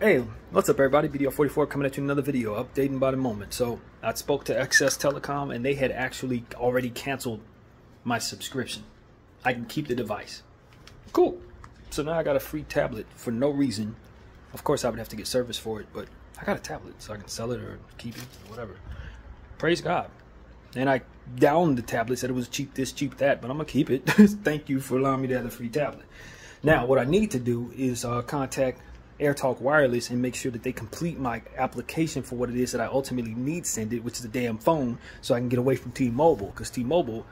Hey, what's up everybody? BDF44 coming at you another video, updating by the moment. So I spoke to XS Telecom and they had actually already canceled my subscription. I can keep the device. Cool. So now I got a free tablet for no reason. Of course I would have to get service for it, but I got a tablet so I can sell it or keep it or whatever. Praise God. And I downed the tablet, said it was cheap this, cheap that, but I'm gonna keep it. Thank you for allowing me to have the free tablet. Now, what I need to do is uh, contact AirTalk Wireless and make sure that they complete my application for what it is that I ultimately need send it, which is a damn phone, so I can get away from T-Mobile because T-Mobile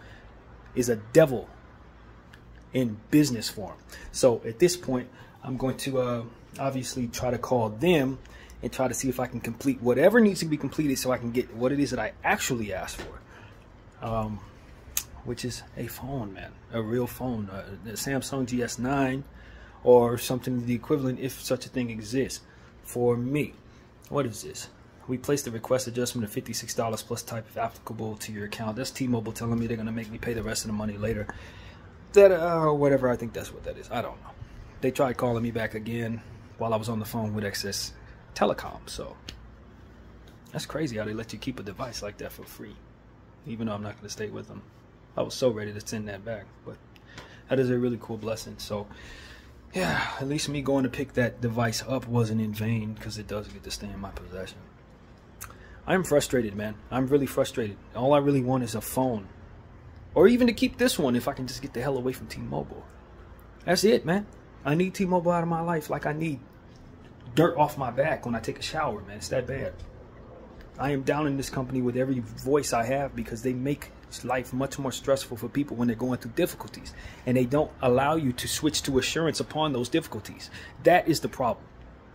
is a devil in business form. So at this point, I'm going to uh, obviously try to call them and try to see if I can complete whatever needs to be completed so I can get what it is that I actually asked for. Um, which is a phone, man, a real phone, uh, the Samsung GS9 or something the equivalent if such a thing exists for me. What is this? We placed the request adjustment of $56 plus type if applicable to your account. That's T-Mobile telling me they're going to make me pay the rest of the money later. That, uh, whatever, I think that's what that is. I don't know. They tried calling me back again while I was on the phone with XS Telecom, so that's crazy how they let you keep a device like that for free, even though I'm not going to stay with them. I was so ready to send that back, but that is a really cool blessing. So, yeah, at least me going to pick that device up wasn't in vain because it does get to stay in my possession. I'm frustrated, man. I'm really frustrated. All I really want is a phone. Or even to keep this one if I can just get the hell away from T-Mobile. That's it, man. I need T-Mobile out of my life like I need dirt off my back when I take a shower, man. It's that bad. I am down in this company with every voice I have because they make life much more stressful for people when they're going through difficulties and they don't allow you to switch to assurance upon those difficulties. That is the problem.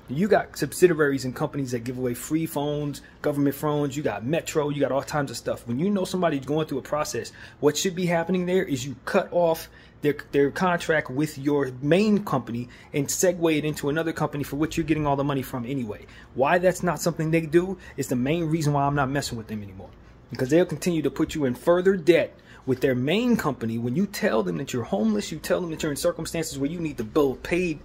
You got subsidiaries and companies that give away free phones, government phones, you got Metro, you got all kinds of stuff. When you know somebody's going through a process, what should be happening there is you cut off their, their contract with your main company and segue it into another company for which you're getting all the money from anyway. Why that's not something they do is the main reason why I'm not messing with them anymore because they'll continue to put you in further debt with their main company when you tell them that you're homeless you tell them that you're in circumstances where you need to bill paid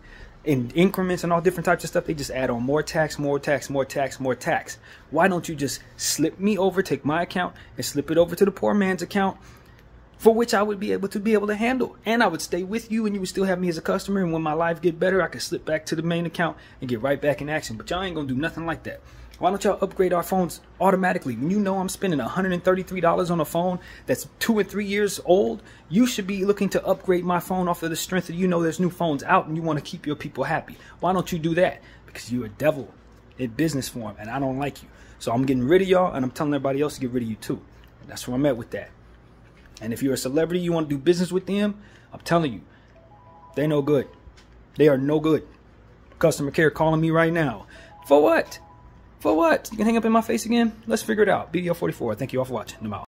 in increments and all different types of stuff they just add on more tax more tax more tax more tax why don't you just slip me over take my account and slip it over to the poor man's account for which I would be able to be able to handle. And I would stay with you and you would still have me as a customer. And when my life get better, I could slip back to the main account and get right back in action. But y'all ain't gonna do nothing like that. Why don't y'all upgrade our phones automatically? When you know I'm spending $133 on a phone that's two and three years old, you should be looking to upgrade my phone off of the strength that you know there's new phones out and you want to keep your people happy. Why don't you do that? Because you're a devil in business form and I don't like you. So I'm getting rid of y'all and I'm telling everybody else to get rid of you too. And that's where I'm at with that. And if you're a celebrity, you want to do business with them, I'm telling you, they're no good. They are no good. Customer care calling me right now. For what? For what? You can hang up in my face again? Let's figure it out. BDF44. Thank you all for watching. Out.